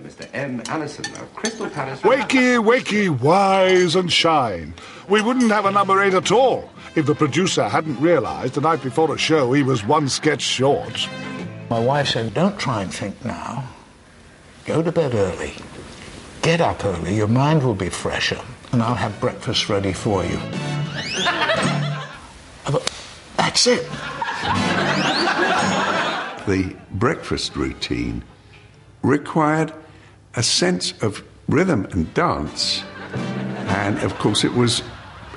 Mr. M. Allison of Crystal Palace. Wakey, wakey, wise and shine. We wouldn't have a number eight at all if the producer hadn't realised the night before a show he was one sketch short. My wife said, don't try and think now. Go to bed early. Get up early. Your mind will be fresher. And I'll have breakfast ready for you. I thought, that's it. The breakfast routine required a sense of rhythm and dance. And of course, it was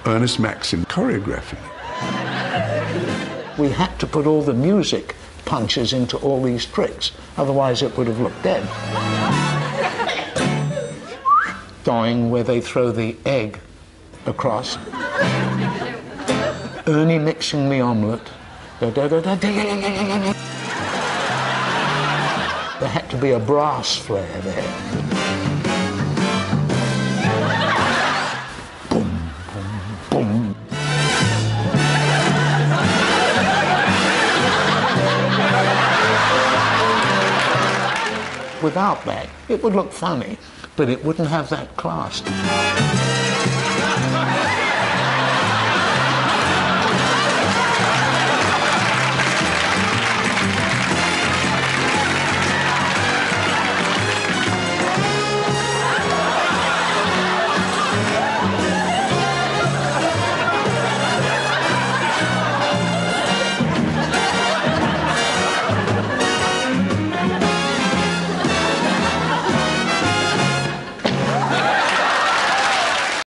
Ernest Maxin choreographing. We had to put all the music punches into all these tricks, otherwise, it would have looked dead. Dying where they throw the egg across. Ernie mixing the omelette. There had to be a brass flare there. Boom, boom, boom. Without that, it would look funny, but it wouldn't have that class.